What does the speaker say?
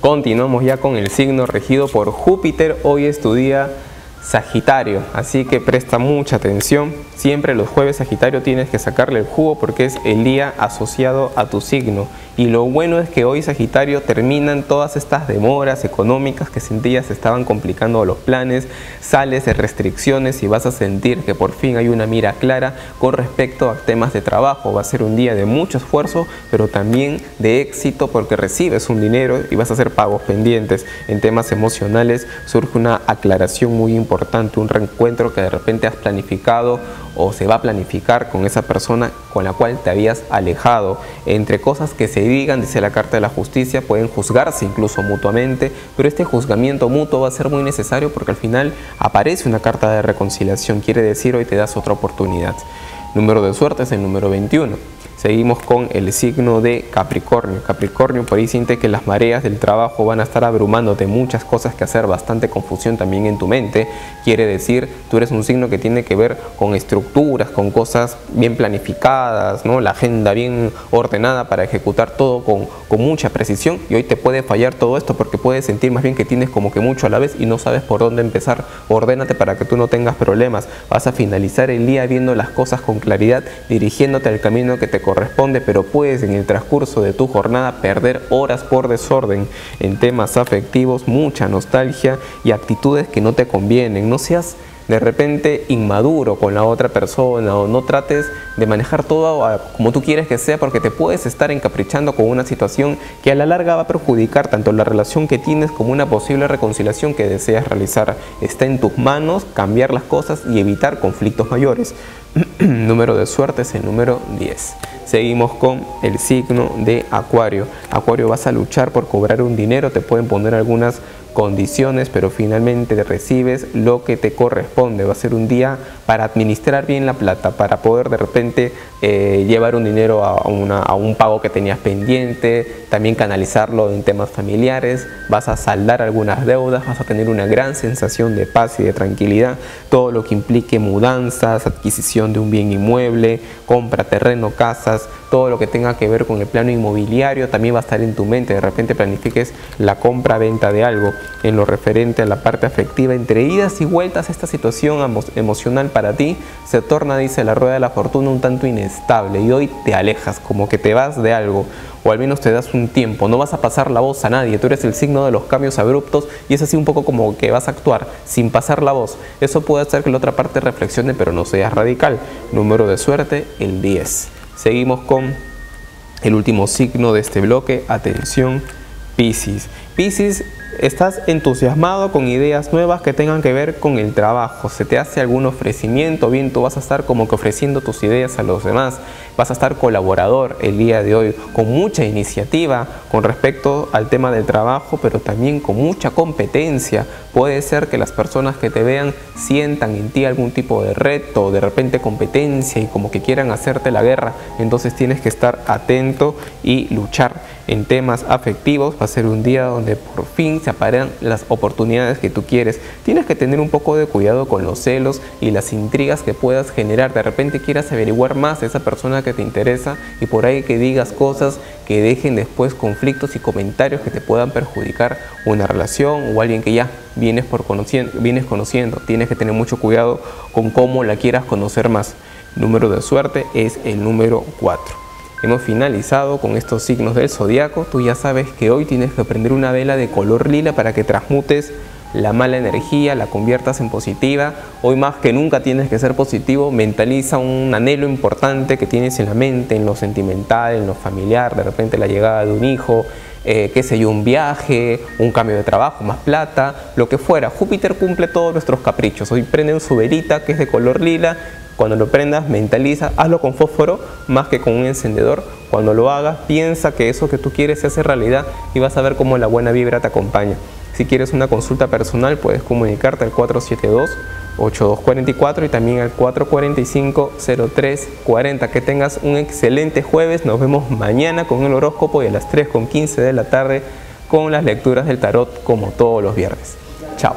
Continuamos ya con el signo regido por Júpiter. Hoy es tu día Sagitario, así que presta mucha atención. Siempre los jueves Sagitario tienes que sacarle el jugo porque es el día asociado a tu signo. Y lo bueno es que hoy Sagitario terminan todas estas demoras económicas que sentías se estaban complicando los planes, sales de restricciones y vas a sentir que por fin hay una mira clara con respecto a temas de trabajo. Va a ser un día de mucho esfuerzo, pero también de éxito porque recibes un dinero y vas a hacer pagos pendientes. En temas emocionales surge una aclaración muy importante, un reencuentro que de repente has planificado o se va a planificar con esa persona con la cual te habías alejado. Entre cosas que se digan, dice la Carta de la Justicia, pueden juzgarse incluso mutuamente, pero este juzgamiento mutuo va a ser muy necesario porque al final aparece una carta de reconciliación, quiere decir hoy te das otra oportunidad. Número de suerte es el número 21. Seguimos con el signo de Capricornio. Capricornio por ahí siente que las mareas del trabajo van a estar abrumándote, muchas cosas que hacer, bastante confusión también en tu mente. Quiere decir, tú eres un signo que tiene que ver con estructuras, con cosas bien planificadas, la agenda bien ordenada para ejecutar todo con, con mucha precisión y hoy te puede fallar todo esto porque puedes sentir más bien que tienes como que mucho a la vez y no sabes por dónde empezar. Ordénate para que tú no tengas problemas. Vas a finalizar el día viendo las cosas con claridad, dirigiéndote al camino que te corresponde, pero puedes en el transcurso de tu jornada perder horas por desorden en temas afectivos, mucha nostalgia y actitudes que no te convienen. No seas de repente inmaduro con la otra persona o no trates de manejar todo como tú quieres que sea porque te puedes estar encaprichando con una situación que a la larga va a perjudicar tanto la relación que tienes como una posible reconciliación que deseas realizar. Está en tus manos cambiar las cosas y evitar conflictos mayores. número de suerte es el número 10. Seguimos con el signo de Acuario. Acuario vas a luchar por cobrar un dinero, te pueden poner algunas condiciones, pero finalmente recibes lo que te corresponde. Va a ser un día para administrar bien la plata, para poder de repente eh, llevar un dinero a, a, un pago que tenías pendiente, también canalizarlo en temas familiares, vas a saldar algunas deudas, vas a tener una gran sensación de paz y de tranquilidad, todo lo que implique mudanzas, adquisición de un bien inmueble, compra terreno, casas, todo lo que tenga que ver con el plano inmobiliario también va a estar en tu mente, de repente planifiques la compra-venta de algo en lo referente a la parte afectiva, entre idas y vueltas esta situación emocional para ti se torna, dice la rueda de la fortuna, un tanto inestable y hoy te alejas, como que te vas de algo o al menos te das un tiempo, no vas a pasar la voz a nadie, tú eres el signo de los cambios abruptos y es así un poco como que vas a actuar sin pasar la voz. Eso puede hacer que la otra parte reflexione pero no seas radical. Número de suerte, el 10. Seguimos con el último signo de este bloque, atención, Piscis. Piscis estás entusiasmado con ideas nuevas que tengan que ver con el trabajo, se te hace algún ofrecimiento, bien tú vas a estar como que ofreciendo tus ideas a los demás, vas a estar colaborador el día de hoy con mucha iniciativa con respecto al tema del trabajo, pero también con mucha competencia. Puede ser que las personas que te vean sientan en ti algún tipo de reto, de repente competencia y como que quieran hacerte la guerra, entonces tienes que estar atento y luchar en temas afectivos. Va a ser un día donde por fin se aparean las oportunidades que tú quieres. Tienes que tener un poco de cuidado con los celos y las intrigas que puedas generar. De repente quieras averiguar más de esa persona que te interesa y por ahí que digas cosas que dejen después conflictos y comentarios que te puedan perjudicar una relación o alguien que ya vienes, por conociendo, vienes conociendo. Tienes que tener mucho cuidado con cómo la quieras conocer más. Número de suerte es el número 4. Hemos finalizado con estos signos del zodiaco. Tú ya sabes que hoy tienes que prender una vela de color lila para que transmutes la mala energía, la conviertas en positiva. Hoy más que nunca tienes que ser positivo. Mentaliza un anhelo importante que tienes en la mente, en lo sentimental, en lo familiar, de repente la llegada de un hijo, eh, qué sé yo, un viaje, un cambio de trabajo, más plata, lo que fuera. Júpiter cumple todos nuestros caprichos. Hoy prende su velita que es de color lila cuando lo prendas, mentaliza, hazlo con fósforo más que con un encendedor. Cuando lo hagas, piensa que eso que tú quieres se hace realidad y vas a ver cómo la buena vibra te acompaña. Si quieres una consulta personal, puedes comunicarte al 472-8244 y también al 445-0340. Que tengas un excelente jueves. Nos vemos mañana con el horóscopo y a las 3.15 de la tarde con las lecturas del tarot como todos los viernes. Chao.